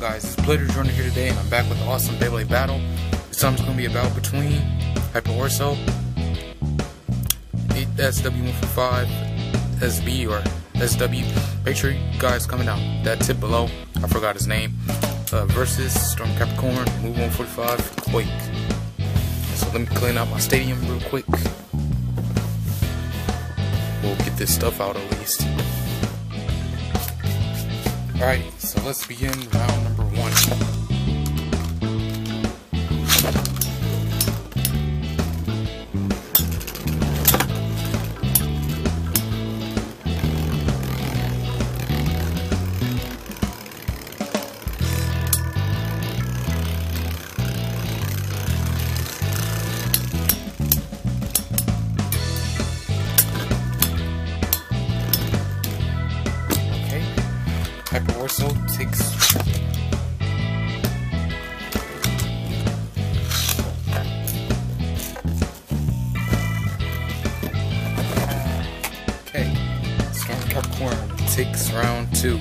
guys? It's Blader Jordan here today, and I'm back with the awesome Beyblade battle. This time's going to be about between Hyper Orso, SW145, SB, or SW. Make sure you guys comment down that tip below. I forgot his name. Uh, versus Storm Capricorn, Move 145, Quake. So let me clean out my stadium real quick. We'll get this stuff out at least. Alright, so let's begin round number one. Takes Okay, Storm Capricorn takes round two.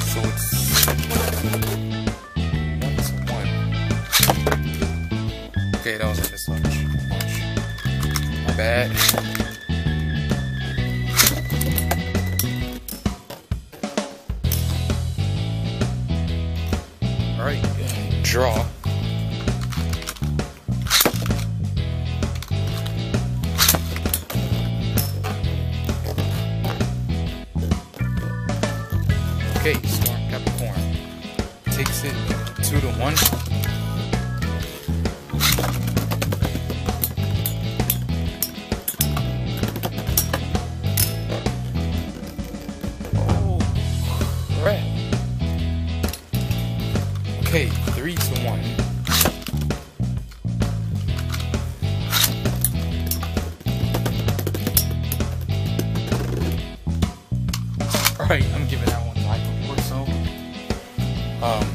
So it's one to one. Okay, that was a mislaunch. My bad. Draw. Okay, Storm Capricorn takes it two to one. Okay, three to one. Alright, I'm giving that one like a so. Um,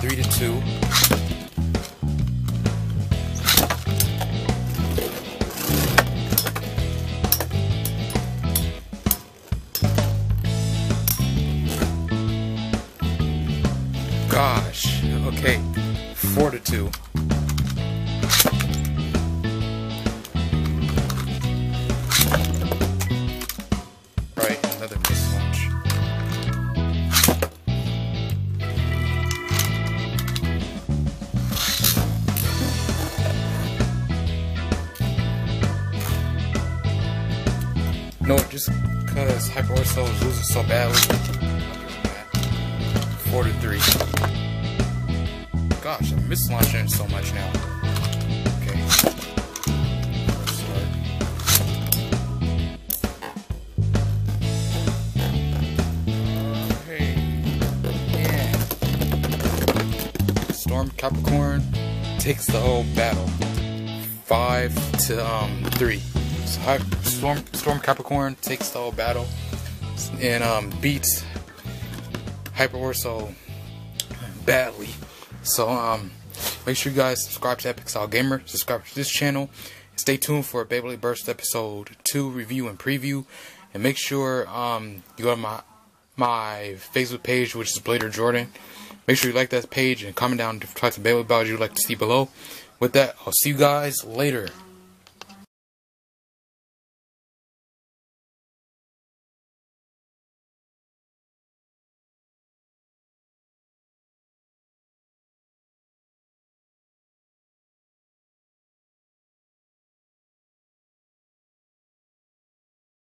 three to two. Okay, four to two. Right, another mislaunch. No, just because Hyper Orso is losing so badly. Four to three. Gosh, I'm mislaunching so much now. Okay. Okay. Storm Capricorn takes the whole battle. Five to um three. So Storm Storm Capricorn takes the whole battle and um beats Hyper Orso badly. So um make sure you guys subscribe to Epic Style Gamer, subscribe to this channel, stay tuned for a Beyblade Burst episode 2 review and preview. And make sure um you go to my my Facebook page which is Blader Jordan. Make sure you like that page and comment down different types of Beyblade battles you'd like to see below. With that, I'll see you guys later.